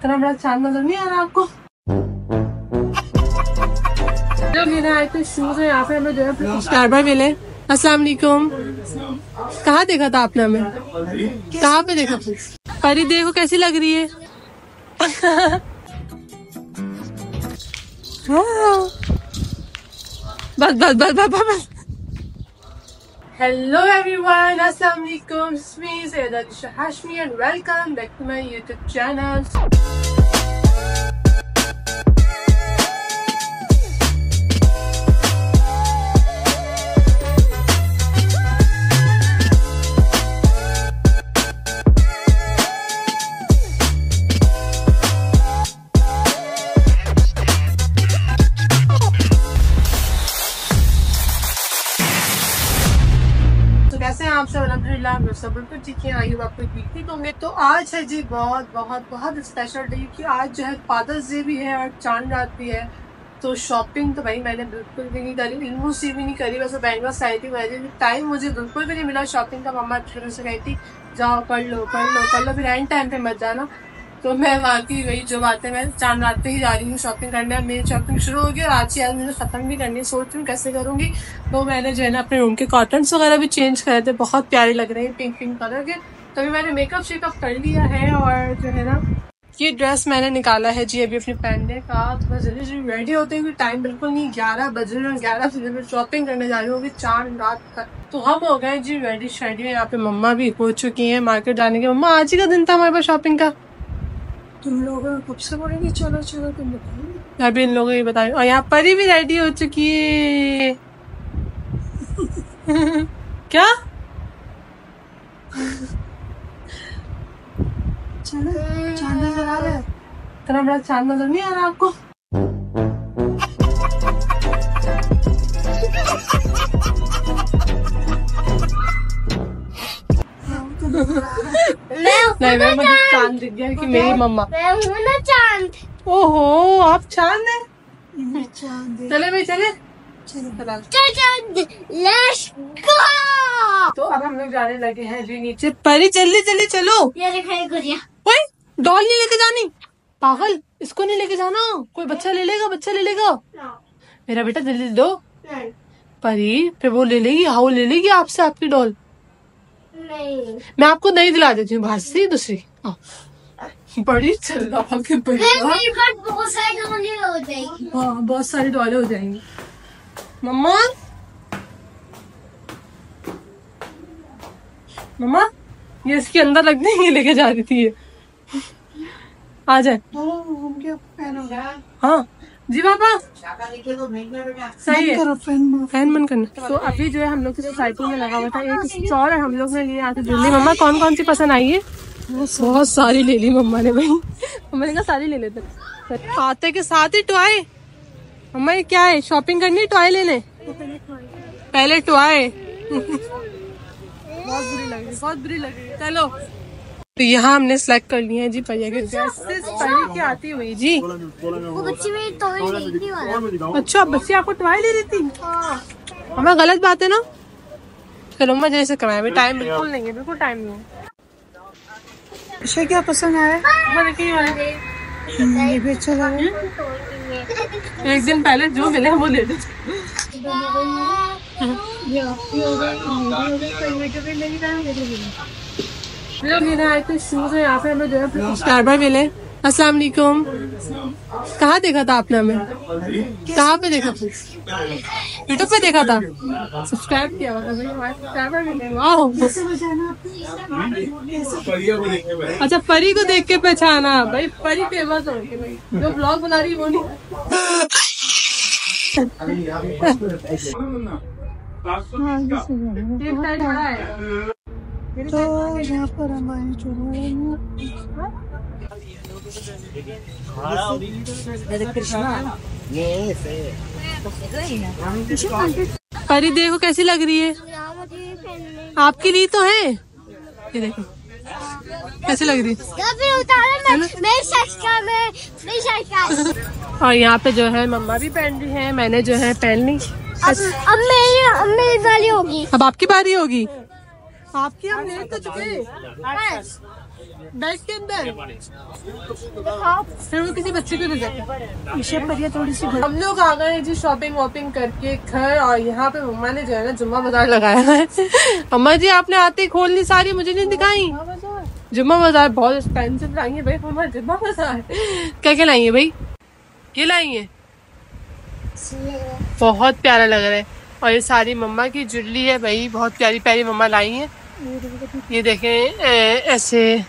इतना बड़ा चाँद नज़र नहीं आ रहा आपको? जो आए शूज़ है यहाँ पे हमें जो है मिले। अस्सलाम वालेकुम कहाँ देखा था आपने हमें? कहाँ पे देखा? परी देखो कैसी लग रही है? बस बस बस बस बस। Hello everyone, Assalamu alaikum. It's me, Sayyidah Hashmi and welcome back to my YouTube channel. अलहमदिल्ला मैं सब बिल्कुल ठीक है आई आपको ठीक होंगे। तो आज है जी बहुत बहुत बहुत स्पेशल डे क्योंकि आज जो है फादर्स डे भी है और चाँद रात भी है। तो शॉपिंग तो भाई मैंने बिल्कुल भी नहीं करी से भी नहीं करी वैसे बैंगलोर आई थी मैंने टाइम मुझे बिल्कुल भी नहीं मिला शॉपिंग का। मम्मा अच्छे से गई थी जाओ, कर लो कर लो कर लो, फिर एंड टाइम पे मत जाना। तो मैं वाकई वही जो बात है मैं चाँद रात पे ही जा रही हूँ शॉपिंग करने। अब मेरी शॉपिंग शुरू होगी और आज ही आज मुझे खत्म भी करनी है। सोच रही हूँ कैसे करूँगी। तो मैंने जो है ना अपने रूम के कॉटन्स वगैरह भी चेंज करे थे। बहुत प्यारे लग रहे हैं पिंक पिंक कलर के। तो अभी मैंने मेकअप शेकअप कर लिया है और जो है ना ये ड्रेस मैंने निकाला है जी अभी अपने पहनने का तो मैं जल्दी जल्दी रेडी होते हैं। टाइम बिल्कुल नहीं, ग्यारह बज रहे हैं। ग्यारह बजे मैं शॉपिंग करने जा रही हूँ। अभी चाँद रात तक। तो हम हो गए जी रेडी शेडी यहाँ पे मम्मा भी हो चुकी हैं। मार्केट जाने के मम्मा, आज ही का दिन था हमारे पास शॉपिंग का। तुम लोग कब से बोलेंगे चलो चलो तुम बताओ। अभी इन लोगों को ये और यहाँ परी भी रेडी हो चुकी है। क्या? चलो चाँद नज़र आ रहा है इतना बड़ा चाँद नज़र नहीं आ रहा आपको? नहीं मैं मुझे चाँद। दिख गया कि मेरी मम्मा। मैं हूँ ना चाँद। ओहो आप चाँद है? है। चले भाई चले। तो अब हम लोग जाने लगे हैं जी नीचे। परी जल्दी जल्दी चलो। ये डॉल नहीं लेके जानी। पागल इसको नहीं लेके जाना। कोई बच्चा ले लेगा बच्चा ले लेगा। मेरा बेटा जल्दी दो। परी फिर वो ले लेगी हाँ वो ले लेगी आपसे आपकी डॉल। नहीं। मैं आपको नहीं दिला देती हूँ बाहर से दूसरी। बड़ी चल रहा के बहुत सारी कहानी हो जाएगी। हाँ बहुत सारी डॉलें हो जाएँगी। मम्मा? मम्मा ये इसके अंदर रख देंगे लेके जा रही थी ये। आ जाए। हाँ। जी पापा। सही है। फ़ैन बंद करना। तो अभी जो है हम लोग की सोसाइटी में लगा हुआ था एक स्टोर है हम लोग ने लिए आके दिल्ली मम्मा कौन कौन सी पसंद आई है? बहुत सारी ले ली मम्मा ने भाई। मम्मा ने कहा सारी ले लेते आते के साथ ही टॉय मम्मा ये क्या है? शॉपिंग करनी टॉय लेने? पहले टॉय बहुत बुरी लग रही बहुत बुरी लग रही चलो। तो यहाँ हमने सेलेक्ट कर लिया हैं जी भैया के पहले की आती हुई जी तो ही अच्छा बच्ची आपको टॉय ले रही थी हमें गलत बात है ना चलो मैं जैसे कराए अभी टाइम बिल्कुल नहीं है बिल्कुल टाइम नहीं है इसे क्या पसंद आया है ये भी अच्छा लगा एक दिन पहले जो मिले वो ले लो लोग लेने आए थे शूज़ है यहाँ पे हमें जो है स्टारबर मिले। अस्सलाम वालेकुम कहाँ देखा था आपने हमें? कहाँ पे देखा था? यूट्यूब पे देखा था? सब्सक्राइब किया हुआ था भाई सब्सक्राइबर मिले। अच्छा परी को देख के पहचाना। भाई परी फ़ेमस हो गई भाई। जो ब्लॉग बना रही है वो नहीं। है। तो यहाँ पर हमारी चुनाव परी देखो कैसी लग रही है। आपके लिए तो है। ये देखो। कैसी लग रही है? और यहाँ पे जो है मम्मा भी पहन रही है मैंने जो है पहन ली। अब अब मेरी अब मेरी वाली होगी। अब आपकी बारी होगी। आपकी हम ले तो चुके बैग के अंदर। फिर वो किसी बच्चे को पीछे पर ये थोड़ी सी हम लोग आ गए जी शॉपिंग वॉपिंग करके घर और यहाँ पे मम्मा ने जो है ना जुम्मा बाज़ार लगाया है। अम्मा जी आपने आते ही खोल ली सारी मुझे नहीं दिखाई। जुम्मा बाज़ार? बहुत एक्सपेंसिव लाई है भाई मम्मा जुम्मा बाज़ार। क्या क्या लाई है भाई? ये लाई है बहुत प्यारा लग रहा है। और ये सारी मम्मा की जुल्ली है भाई बहुत प्यारी प्यारी मम्मा लाई है। ये देखें ऐसे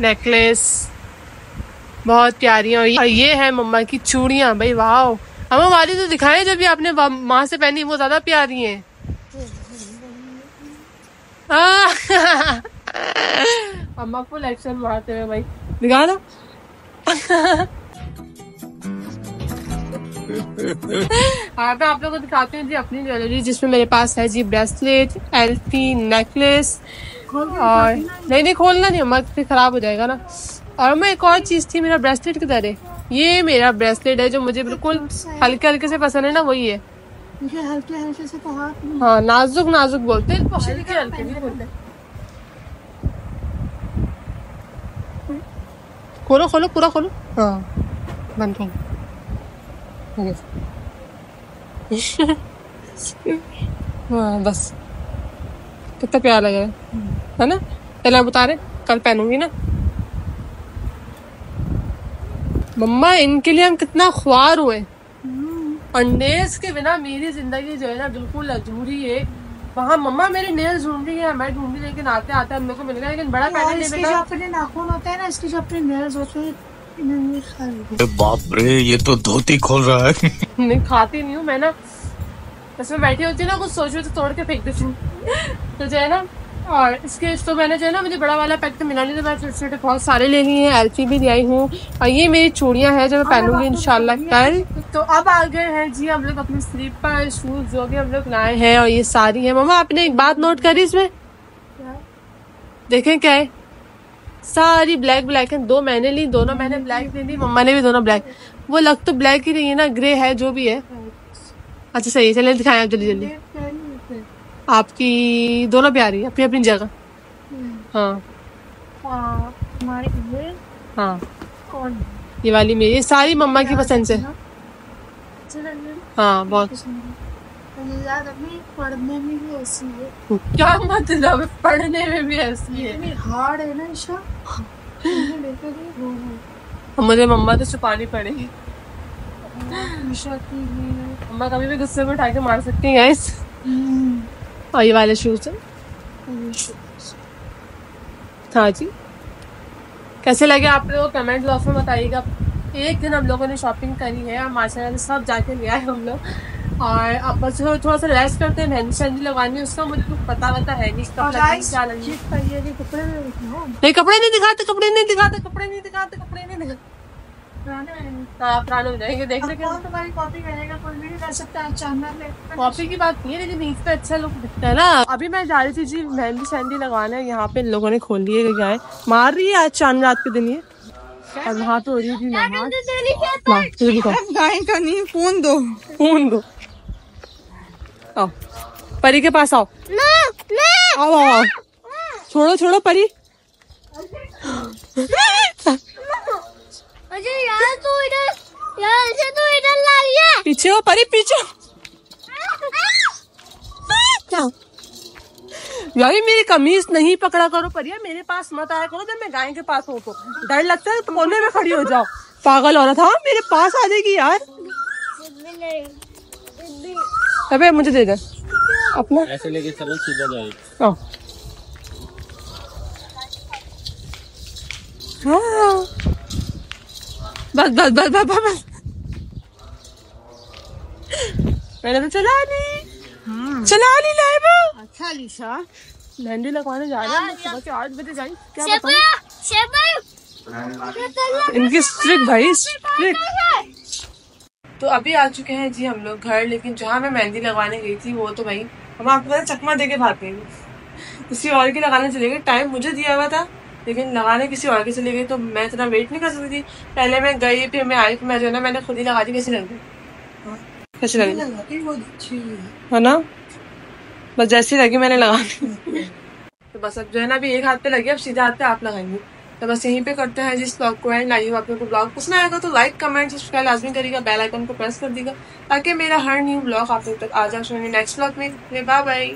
नेकलेस बहुत प्यारी हैं। और ये- है मम्मा की चूड़ियाँ, भाई वाह हमें वाली तो दिखाएँ, जब भी आपने माँ से पहनी, वो ज़्यादा प्यारी हैं। अम्मा को एक्शन मारते हुए, भाई, दिखा ना हाँ मैं आप लोगों को दिखाती हूँ जी अपनी ज्वेलरी जिसमें मेरे पास है जी ब्रेसलेट एल्फी नेकलेस और नहीं नहीं खोलना नहीं अम्मा फिर खराब हो जाएगा ना। और मैं एक और चीज़ थी मेरा ब्रेसलेट किधर है? ये मेरा ब्रेसलेट है जो मुझे बिल्कुल हल्के हल्के से पसंद है ना वही है। हल्के हल्के से कहा हाँ नाजुक नाजुक बोलते हैं। हल्के हल्के बोलते खोलो खोलो पूरा खोलो। हाँ बंद करो हाँ बस। कितना प्यार लग रहा है। है ना? पहले आप बता रहे कल पहनूँगी ना। मम्मा इनके लिए हम कितना ख्वार हुए। नेल्स के बिना मेरी ज़िंदगी जो है ना बिल्कुल अधूरी है। वहाँ मम्मा मेरे नेल्स ढूंढ रही है मैं ढूंढ रही लेकिन आते आते हम लोग को मिल गया लेकिन बड़ा पैटर्न अपने नाखून होते हैं ना इसके जो अपने नेल्स होते हैं अरे बाप रे ये तो धोती खोल रहा है। नहीं खाती नहीं हूँ मैं ना बस मैं बैठी होती ना कुछ सोच तो तोड़ के फेंक देती हूँ। तो जो है ना और इसके तो मैंने जो है ना मुझे बड़ा वाला पैक तो मिला नहीं तो मैं छोटे छोटे बहुत सारे ले लिए हैं एल्फी भी ले आई हूँ और ये मेरी चूड़ियाँ हैं जो मैं पहनूँगी इंशाल्लाह। कल तो अब आ गए हैं जी हम लोग अपने स्लीपर शूज़ जो भी हम लोग लाए हैं और ये सारी है। ममा आपने एक बात नोट करी इसमें? देखें क्या है। सारी ब्लैक ब्लैक है। दो मैंने ली दोनों मैंने ब्लैक ले ली मम्मा ने भी दोनों ब्लैक वो लग तो ब्लैक ही नहीं है ना ग्रे है जो भी है। अच्छा सही है चलिए दिखाएँ आप जल्दी जल्दी। आपकी दोनों प्यारी है अपनी अपनी जगह। हाँ। हमारे ये हाँ। कौन ये वाली मेरी ये सारी मम्मा की पसंद से। है हाँ बहुत। है अभी पढ़ने में भी ऐसी है। क्या मतलब? पढ़ने में भी ऐसी है? हार्ड है ना ईशा। है मुझे मम्मा तो छुपानी पड़ेगी। ये मम्मा कभी भी गुस्से में उठा के मार सकती है गाइस हम्म, और ये वाले है। शूज़। हाँ जी। कैसे लगे आप लोग कमेंट बॉक्स में बताइएगा। एक दिन हम लोगों ने शॉपिंग करी है और माशाल्लाह सब जाके लिया है हम लोग। और अब बस थोड़ा सा रेस्ट करते हैं मेहंदी शहंदी लगानी उसका मुझे कुछ पता वता है नहीं कपड़े नहीं कपड़े नहीं दिखाते कपड़े नहीं दिखाते कपड़े नहीं दिखाते कपड़े नहीं दिखाते। पुराने हैं। हाँ पुराने हो जाएँगे देख लेंगे। तुम्हारी कॉपी करेगा? कोई भी नहीं कर सकता है। कॉपी की बात नहीं है लेकिन ईद पे अच्छा लुक दिखता है ना। अभी मैं जा रही थी जी मेहंदी शहंदी लगाने यहाँ पे इन लोगों ने खोल लिए क्या है। मार रही है आज चाँद रात के दिन ये। और वहाँ पे हो रही थी नमाज़। नहीं फ़ोन दो। फ़ोन दो। आओ। परी के पास आओ। आओ आओ आओ। छोड़ो छोड़ो परी। अजय यार तू इधर यार तू इधर ला लिया पीछे हो परी पीछे। यार ये मेरी कमीज नहीं पकड़ा करो परिया मेरे पास मत आया करो जब मैं गाय के पास हो तो। डर लगता है तो कोने में खड़ी हो जाओ। पागल औरत हाँ मेरे पास आ जाएगी यार। अबे मुझे दे दे। अपना। ऐसे लेके चलो सीधा जाएगी आओ हाँ। बस बस बस बस बस बस। मैंने तो चला ली चला ली लाइबा अच्छा लिशा मेहंदी लगवाने जा रहे हैं सुबह के आठ बजे जाएँगे क्या बताऊँ? इनकी स्ट्रिक भाई स्ट्रिक। तो अभी आ चुके हैं जी हम लोग घर लेकिन जहाँ मैं मेहंदी लगवाने गई थी वो तो भाई हम आपको पता चकमा दे के भाग गए किसी और की लगाने चले गए। टाइम मुझे दिया हुआ था लेकिन लगाने किसी और की चली गई तो मैं इतना वेट नहीं कर सकती थी। पहले मैं गई फिर मैं आई फिर मैं जो है ना मैंने खुद ही लगा दी कैसी लग गई कैसी लगी अच्छी है है ना? बस जैसी लगी मैंने लगा दी तो बस अब जो है ना अभी एक हाथ पे लगी अब सीधे हाथ पे आप लगाएँगे। तो बस यहीं पे करते हैं। जिस ब्लॉग को एंड आई आप लोग को ब्लॉग पसंद आएगा तो लाइक कमेंट सब्सक्राइब लाजमी करेगा बेल आइकन को प्रेस कर देगा ताकि मेरा हर न्यू ब्लॉग आप लोग तक आ जाए नेक्स्ट ब्लॉग में बाय बाय